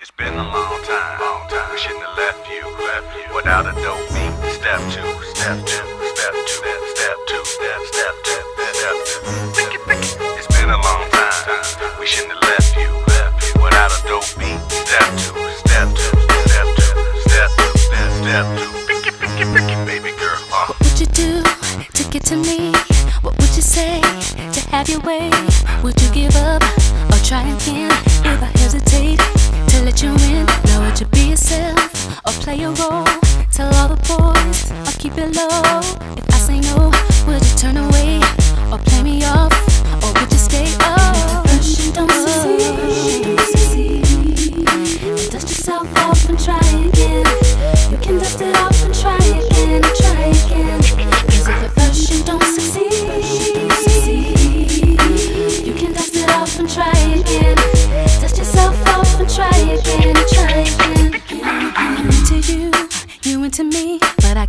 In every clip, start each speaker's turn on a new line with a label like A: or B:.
A: It's been a long time, long time. We shouldn't have left you, left you without a dope beat. Step two, step two, step two, step two, step, step two, step two. Pick it, pick it. It's been a long time. We shouldn't have left you, left you without a dope beat. Step two, step two, step two, step two, step, step two. Pick it, pick it, pick it, baby girl. Uh.
B: What would you do to get to me? What would you say to have your way? Would you give up keep it low. If I say no, would you turn away or play me off?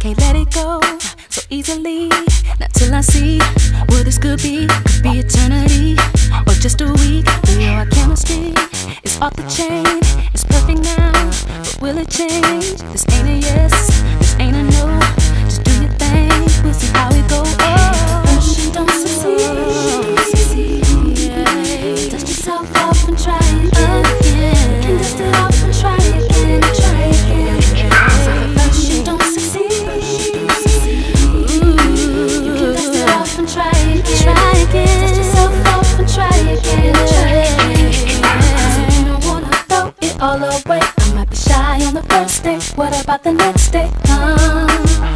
B: Can't let it go so easily. Not till I see what this could be. Could be eternity or just a week. We know our chemistry is off the chain. It's perfect now, but will it change? This ain't a yes, all away. I might be shy on the first day. What about the next day? Uh,